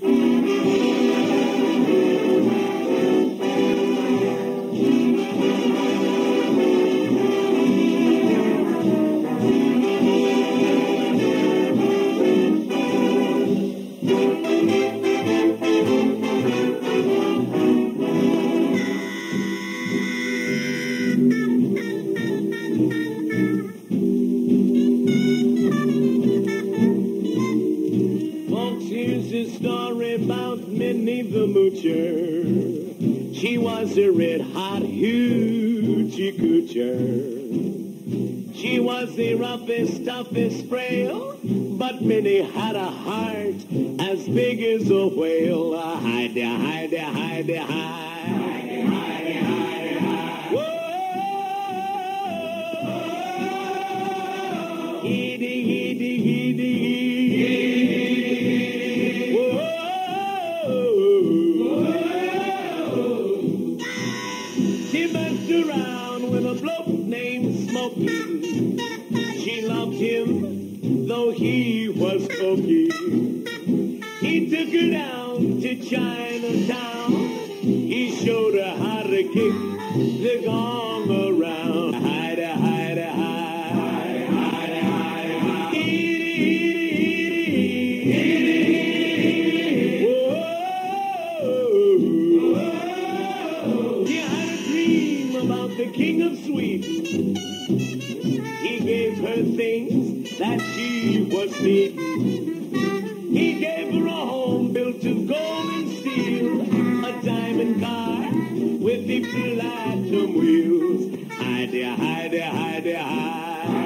Folks, here's a story about Minnie the Moocher. She was a red hot hoochie coocher. She was the roughest, toughest frail, but Minnie had a heart as big as a whale. Hide, hide, hide, hide. She messed around with a bloke named Smokey. She loved him, though he was pokey. He took her down to Chinatown. He showed her how to kick the gong around. Hide, hide, hide. Hide, hide, hide. Edie, about the king of Sweden. He gave her things that she was needing. He gave her a home built of gold and steel, a diamond car with the platinum wheels. Hi, dear, hi, dear, hi, dear, hi.